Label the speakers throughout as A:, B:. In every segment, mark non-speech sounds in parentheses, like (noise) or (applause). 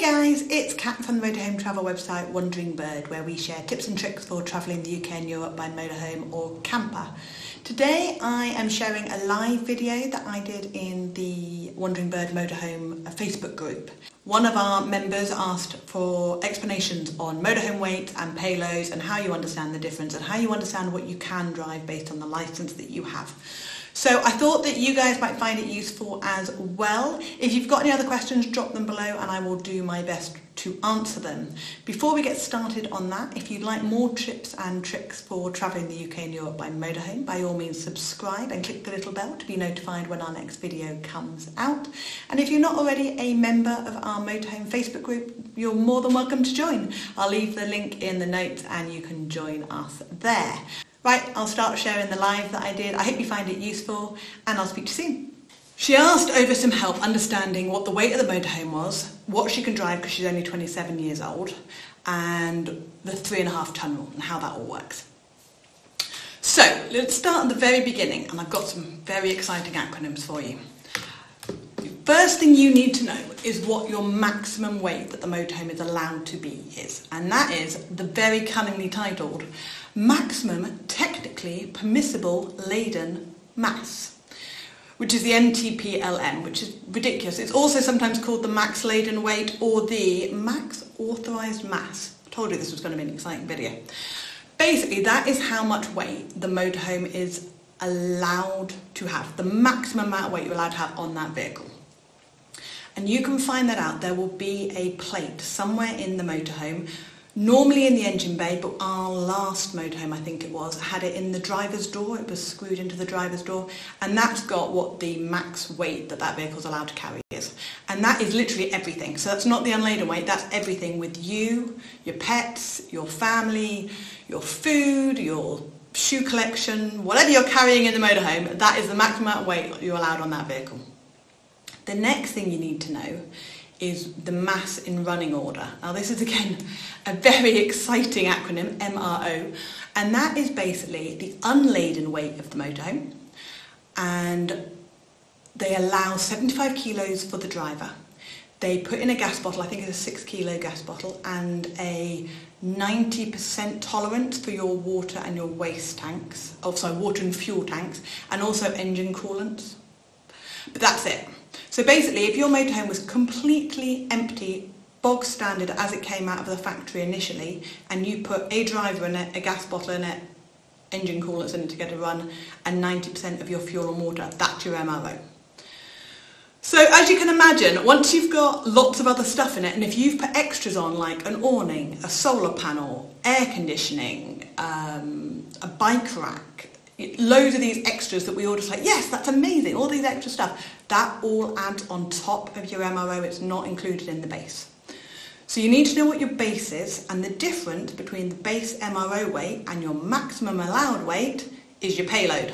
A: Guys, it's Kat from the motorhome travel website Wandering Bird where we share tips and tricks for travelling the UK and Europe by motorhome or camper. Today I am sharing a live video that I did in the Wandering Bird motorhome uh, Facebook group. One of our members asked for explanations on motorhome weight and payloads and how you understand the difference and how you understand what you can drive based on the licence that you have. So I thought that you guys might find it useful as well. If you've got any other questions, drop them below and I will do my best to answer them. Before we get started on that, if you'd like more tips and tricks for travelling the UK and Europe by motorhome, by all means subscribe and click the little bell to be notified when our next video comes out. And if you're not already a member of our motorhome Facebook group, you're more than welcome to join. I'll leave the link in the notes and you can join us there. Right, I'll start sharing the live that I did. I hope you find it useful and I'll speak to you soon. She asked over some help understanding what the weight of the motorhome was, what she can drive because she's only 27 years old, and the three and a half tonne rule and how that all works. So let's start at the very beginning and I've got some very exciting acronyms for you. First thing you need to know is what your maximum weight that the motorhome is allowed to be is. And that is the very cunningly titled maximum technically permissible laden mass which is the MTPLM, which is ridiculous. It's also sometimes called the max laden weight or the max authorised mass. I told you this was going to be an exciting video. Basically, that is how much weight the motorhome is allowed to have, the maximum amount of weight you're allowed to have on that vehicle. And you can find that out. There will be a plate somewhere in the motorhome normally in the engine bay, but our last motorhome, I think it was, had it in the driver's door. It was screwed into the driver's door, and that's got what the max weight that that vehicle's allowed to carry is. And that is literally everything. So that's not the unladen weight, that's everything with you, your pets, your family, your food, your shoe collection, whatever you're carrying in the motorhome, that is the maximum weight you're allowed on that vehicle. The next thing you need to know is the mass in running order. Now this is again a very exciting acronym, MRO, and that is basically the unladen weight of the motorhome and they allow 75 kilos for the driver. They put in a gas bottle, I think it's a six kilo gas bottle, and a 90% tolerance for your water and your waste tanks, oh, water and fuel tanks, and also engine coolants. But that's it. So basically, if your motorhome was completely empty, bog standard as it came out of the factory initially, and you put a driver in it, a gas bottle in it, engine coolants in it to get a run, and 90% of your fuel and water, that's your MRO. So as you can imagine, once you've got lots of other stuff in it, and if you've put extras on like an awning, a solar panel, air conditioning, um, a bike rack, loads of these extras that we all just like, yes, that's amazing, all these extra stuff. That all adds on top of your MRO, it's not included in the base. So you need to know what your base is and the difference between the base MRO weight and your maximum allowed weight is your payload.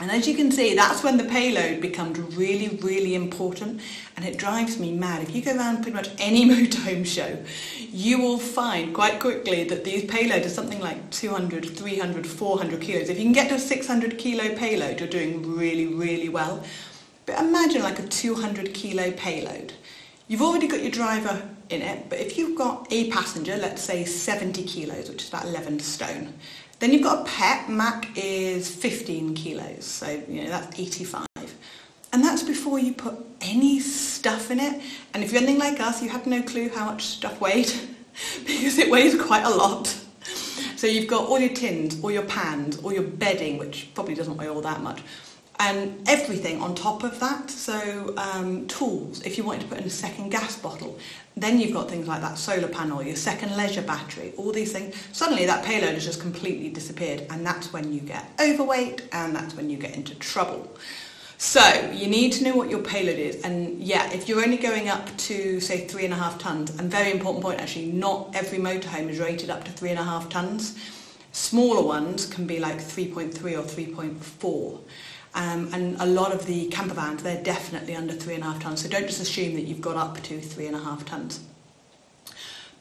A: And as you can see, that's when the payload becomes really, really important and it drives me mad. If you go around pretty much any (laughs) motorhome show, you will find quite quickly that these payloads are something like 200, 300, 400 kilos. If you can get to a 600 kilo payload, you're doing really, really well. But imagine like a 200 kilo payload. You've already got your driver in it, but if you've got a passenger, let's say 70 kilos, which is about 11 stone, then you've got a pet, Mac is 15 kilos, so you know that's 85. And that's before you put any stuff in it. And if you're anything like us, you have no clue how much stuff weighed (laughs) because it weighs quite a lot. So you've got all your tins, all your pans, all your bedding, which probably doesn't weigh all that much and everything on top of that. So um, tools, if you wanted to put in a second gas bottle, then you've got things like that solar panel, your second leisure battery, all these things. Suddenly that payload has just completely disappeared and that's when you get overweight and that's when you get into trouble. So you need to know what your payload is and yeah, if you're only going up to say three and a half tons, and very important point actually, not every motorhome is rated up to three and a half tons. Smaller ones can be like 3.3 or 3.4. Um, and a lot of the camper vans, they're definitely under three and a half tonnes. So don't just assume that you've got up to three and a half tonnes.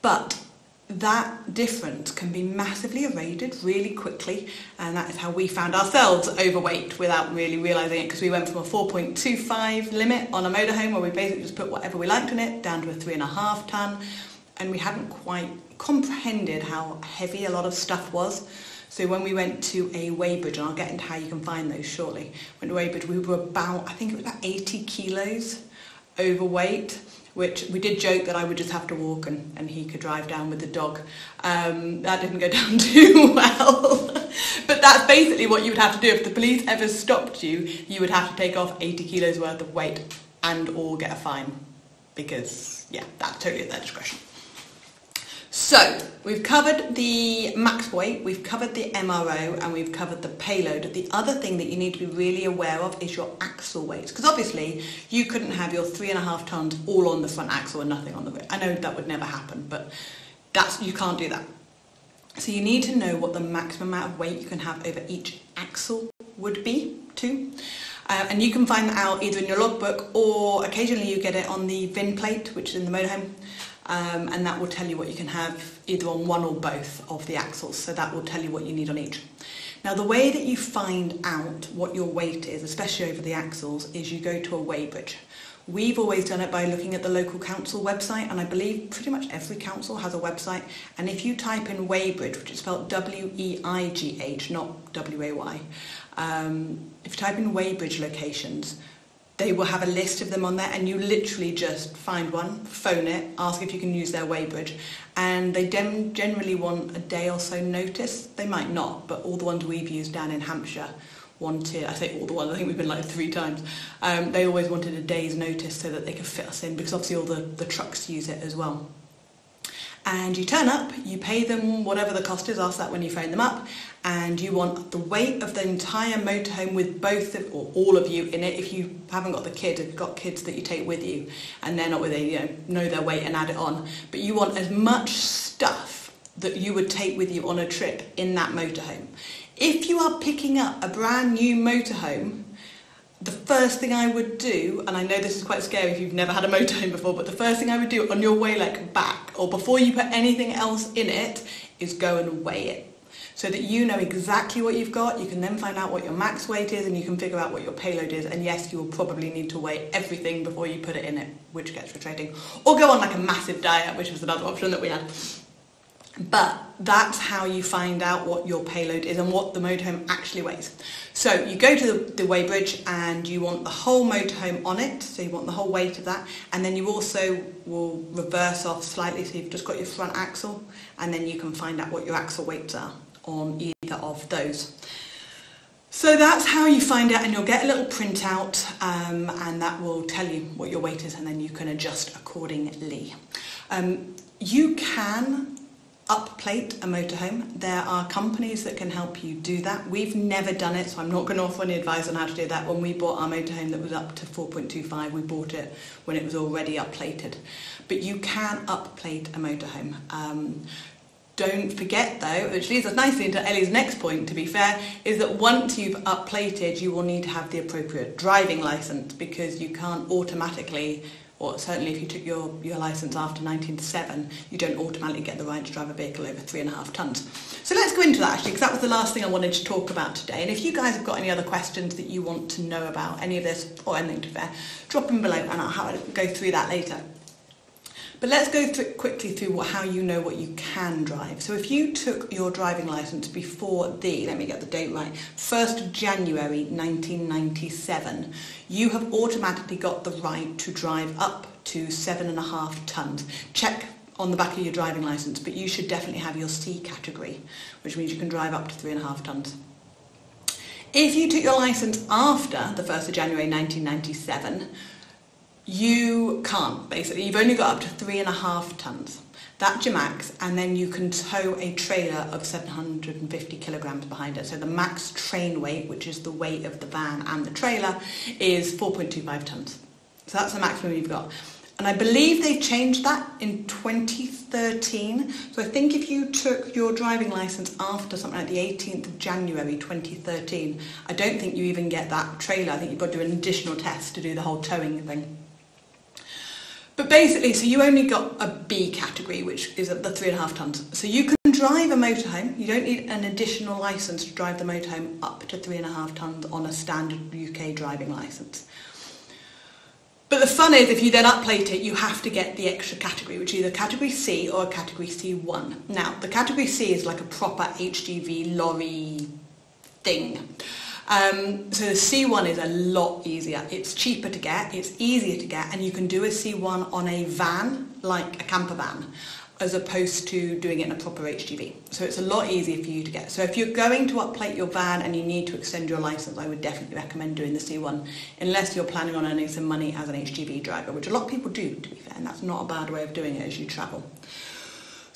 A: But that difference can be massively eroded really quickly and that is how we found ourselves overweight without really realising it because we went from a 4.25 limit on a motorhome where we basically just put whatever we liked in it down to a three and a half tonne and we hadn't quite comprehended how heavy a lot of stuff was. So when we went to a weighbridge, and I'll get into how you can find those shortly, went to weighbridge, we were about, I think it was about 80 kilos overweight which we did joke that I would just have to walk and, and he could drive down with the dog. Um, that didn't go (laughs) down too well. but that's basically what you would have to do. If the police ever stopped you, you would have to take off 80 kilos worth of weight and or get a fine. Because, yeah, that's totally at their discretion. So, we've covered the max weight, we've covered the MRO, and we've covered the payload. The other thing that you need to be really aware of is your axle weight. Because obviously, you couldn't have your three and a half tonnes all on the front axle and nothing on the rear. I know that would never happen, but that's you can't do that. So you need to know what the maximum amount of weight you can have over each axle would be too. Uh, and you can find that out either in your logbook or occasionally you get it on the VIN plate, which is in the motorhome um, and that will tell you what you can have either on one or both of the axles. So that will tell you what you need on each. Now the way that you find out what your weight is, especially over the axles, is you go to a weighbridge. We've always done it by looking at the local council website and I believe pretty much every council has a website and if you type in Weigh-Bridge, which is spelled W-E-I-G-H, not W-A-Y, um, if you type in Weigh-Bridge locations, they will have a list of them on there and you literally just find one, phone it, ask if you can use their weighbridge and they generally want a day or so notice. They might not, but all the ones we've used down in Hampshire wanted, I say all the ones, I think we've been like three times, um, they always wanted a day's notice so that they could fit us in because obviously all the, the trucks use it as well and you turn up, you pay them whatever the cost is, ask that when you phone them up, and you want the weight of the entire motorhome with both of, or all of you in it. If you haven't got the kid, if you've got kids that you take with you, and they're not with you, you know, know their weight and add it on. But you want as much stuff that you would take with you on a trip in that motorhome. If you are picking up a brand new motorhome, the first thing I would do, and I know this is quite scary if you've never had a motorhome (laughs) before, but the first thing I would do on your way like back or before you put anything else in it is go and weigh it. So that you know exactly what you've got, you can then find out what your max weight is and you can figure out what your payload is. And yes, you will probably need to weigh everything before you put it in it, which gets frustrating. Or go on like a massive diet, which was another option that we had. But that's how you find out what your payload is and what the motorhome actually weighs. So you go to the, the and you want the whole motorhome on it, so you want the whole weight of that, and then you also will reverse off slightly, so you've just got your front axle, and then you can find out what your axle weights are on either of those. So that's how you find out and you'll get a little printout um, and that will tell you what your weight is and then you can adjust accordingly. Um, you can upplate a motorhome. There are companies that can help you do that. We've never done it, so I'm not going to offer any advice on how to do that. When we bought our motorhome that was up to 4.25, we bought it when it was already upplated. But you can upplate a motorhome. Um, don't forget though, which leads us nicely into Ellie's next point to be fair, is that once you've upplated you will need to have the appropriate driving licence because you can't automatically or certainly if you took your, your licence after 1907, you don't automatically get the right to drive a vehicle over three and a half tonnes. So let's go into that actually, because that was the last thing I wanted to talk about today. And if you guys have got any other questions that you want to know about any of this, or anything to fair, drop them below and I'll have a, go through that later. But let's go through, quickly through what, how you know what you can drive. So if you took your driving licence before the, let me get the date right, 1st of January 1997, you have automatically got the right to drive up to seven and a half tonnes. Check on the back of your driving licence, but you should definitely have your C category, which means you can drive up to three and a half tonnes. If you took your licence after the 1st of January 1997, you can't basically. You've only got up to three and a half tons. That's your max, and then you can tow a trailer of 750 kilograms behind it. So the max train weight, which is the weight of the van and the trailer, is 4.25 tons. So that's the maximum you've got. And I believe they changed that in 2013. So I think if you took your driving license after something like the 18th of January 2013, I don't think you even get that trailer. I think you've got to do an additional test to do the whole towing thing. But basically, so you only got a B category, which is at the three and a half tons. So you can drive a motorhome. You don't need an additional license to drive the motorhome up to three and a half tons on a standard UK driving license. But the fun is, if you then upplate it, you have to get the extra category, which is either category C or a category C1. Now, the category C is like a proper HGV lorry thing. Um, so the C1 is a lot easier. It's cheaper to get, it's easier to get, and you can do a C1 on a van, like a camper van, as opposed to doing it in a proper HGV. So it's a lot easier for you to get. So if you're going to upplate your van and you need to extend your license, I would definitely recommend doing the C1, unless you're planning on earning some money as an HGV driver, which a lot of people do, to be fair, and that's not a bad way of doing it as you travel.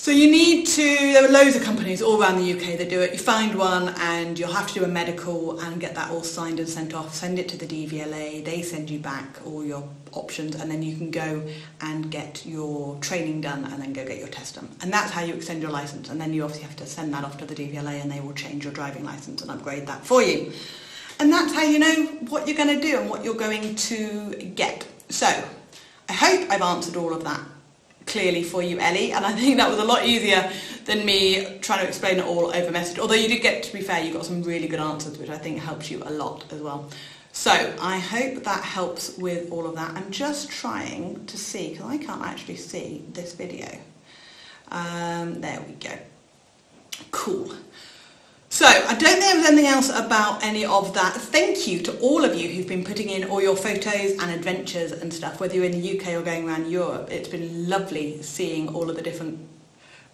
A: So you need to, there are loads of companies all around the UK that do it. You find one and you'll have to do a medical and get that all signed and sent off, send it to the DVLA, they send you back all your options and then you can go and get your training done and then go get your test done. And that's how you extend your licence and then you obviously have to send that off to the DVLA and they will change your driving licence and upgrade that for you. And that's how you know what you're going to do and what you're going to get. So, I hope I've answered all of that clearly for you, Ellie, and I think that was a lot easier than me trying to explain it all over message. Although you did get, to be fair, you got some really good answers, which I think helps you a lot as well. So I hope that helps with all of that. I'm just trying to see, because I can't actually see this video. Um, there we go. Cool. So I don't think there was anything else about any of that. Thank you to all of you who've been putting in all your photos and adventures and stuff, whether you're in the UK or going around Europe. It's been lovely seeing all of the different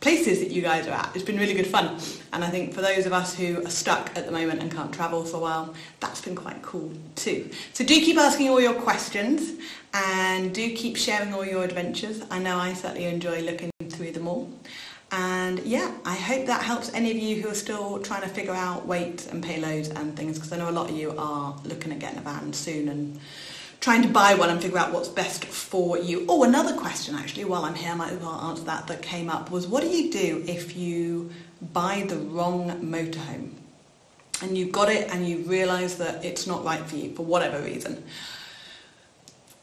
A: places that you guys are at. It's been really good fun. And I think for those of us who are stuck at the moment and can't travel for a while, that's been quite cool too. So do keep asking all your questions and do keep sharing all your adventures. I know I certainly enjoy looking through them all. And yeah, I hope that helps any of you who are still trying to figure out weight and payloads and things, because I know a lot of you are looking at getting a van soon and trying to buy one and figure out what's best for you. Oh, another question actually, while I'm here, I might as well answer that, that came up was what do you do if you buy the wrong motorhome and you've got it and you realise that it's not right for you for whatever reason?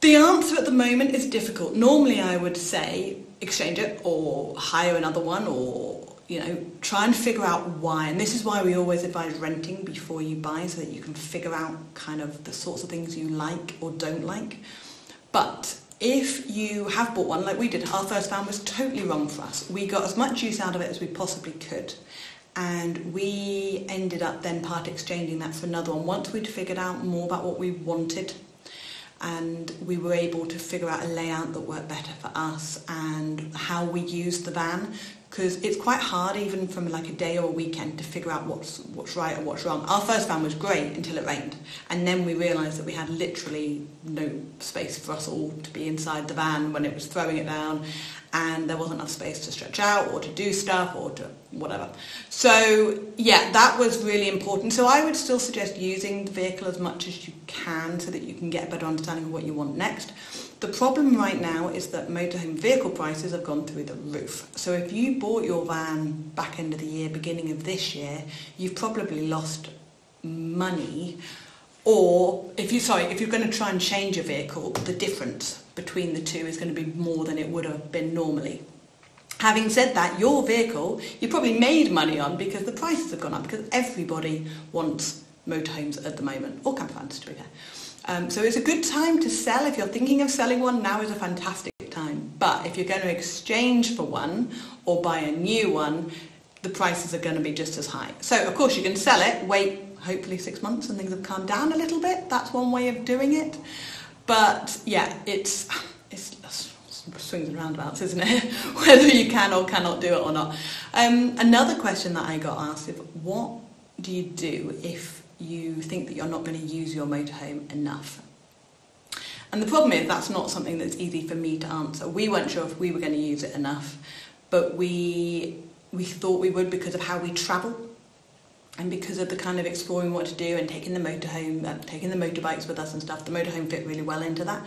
A: The answer at the moment is difficult. Normally I would say exchange it or hire another one or you know try and figure out why. And this is why we always advise renting before you buy so that you can figure out kind of the sorts of things you like or don't like. But if you have bought one like we did our first van was totally wrong for us. We got as much use out of it as we possibly could. And we ended up then part exchanging that for another one. Once we'd figured out more about what we wanted and we were able to figure out a layout that worked better for us and how we used the van because it's quite hard even from like a day or a weekend to figure out what's what's right or what's wrong. Our first van was great until it rained and then we realised that we had literally no space for us all to be inside the van when it was throwing it down and there wasn't enough space to stretch out or to do stuff or to whatever. So yeah, that was really important. So I would still suggest using the vehicle as much as you can so that you can get a better understanding of what you want next. The problem right now is that motorhome vehicle prices have gone through the roof. So if you bought your van back end of the year, beginning of this year, you've probably lost money. Or if you sorry if you're going to try and change a vehicle the difference between the two is going to be more than it would have been normally. Having said that your vehicle you probably made money on because the prices have gone up because everybody wants motorhomes at the moment or campers to be fair um, so it's a good time to sell if you're thinking of selling one now is a fantastic time but if you're going to exchange for one or buy a new one the prices are going to be just as high so of course you can sell it wait hopefully six months and things have calmed down a little bit. That's one way of doing it. But yeah, it's, it's swings and roundabouts, isn't it? (laughs) Whether you can or cannot do it or not. Um, another question that I got asked is, what do you do if you think that you're not going to use your motorhome enough? And the problem is that's not something that's easy for me to answer. We weren't sure if we were going to use it enough, but we we thought we would because of how we travel and because of the kind of exploring what to do and taking the motorhome, uh, taking the motorbikes with us and stuff, the motorhome fit really well into that.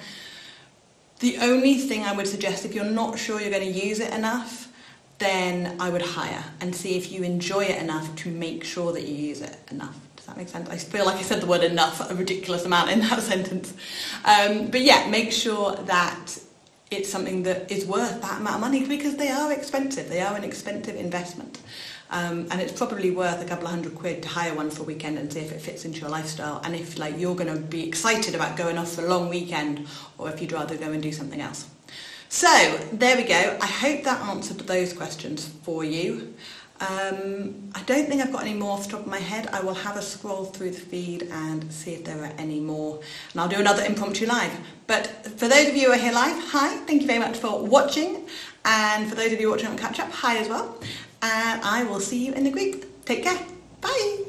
A: The only thing I would suggest if you're not sure you're going to use it enough, then I would hire and see if you enjoy it enough to make sure that you use it enough. That make sense? I feel like I said the word enough a ridiculous amount in that (laughs) sentence. Um, but yeah, make sure that it's something that is worth that amount of money because they are expensive. They are an expensive investment. Um, and it's probably worth a couple of hundred quid to hire one for a weekend and see if it fits into your lifestyle and if like you're going to be excited about going off for a long weekend or if you'd rather go and do something else. So there we go. I hope that answered those questions for you. Um, I don't think I've got any more off the top of my head. I will have a scroll through the feed and see if there are any more. And I'll do another impromptu live. But for those of you who are here live, hi, thank you very much for watching. And for those of you watching on catch up, hi as well. And I will see you in the group. Take care. Bye.